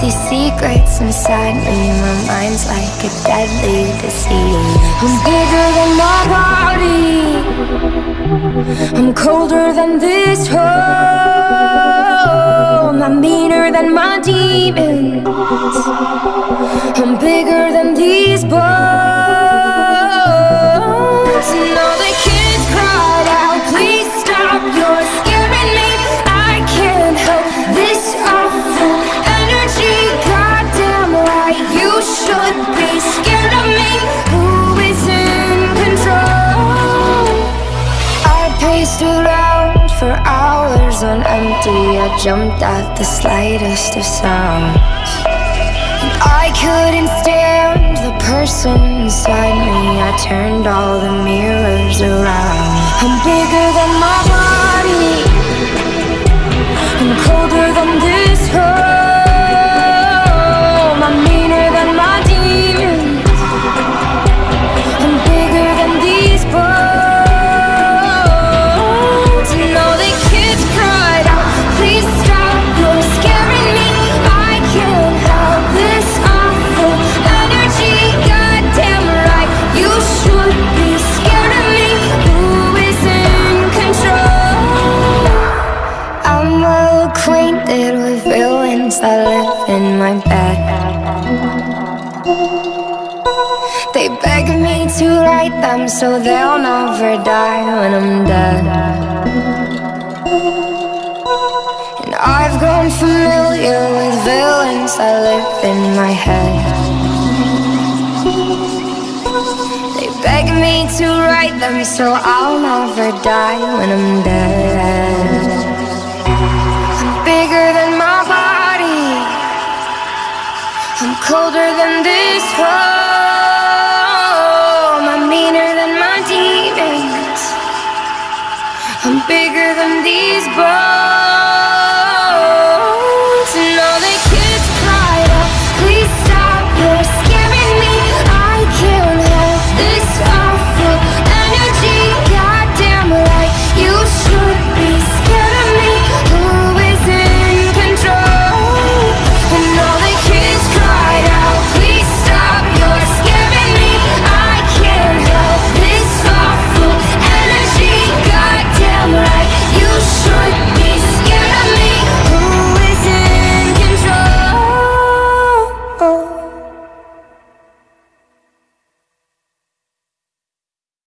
these secrets inside me. My mind's like a deadly disease. I'm bigger than my body. I'm colder than this home. I'm meaner than my demons. I'm bigger than these bones. And all the kids cried out Please stop, you're I around for hours on empty. I jumped at the slightest of sounds. I couldn't stand the person inside me. I turned all the mirrors around. I'm bigger than my body. I'm colder than acquainted with villains that live in my bed. They beg me to write them so they'll never die when I'm dead. And I've grown familiar with villains that live in my head. They beg me to write them so I'll never die when I'm dead colder than this heart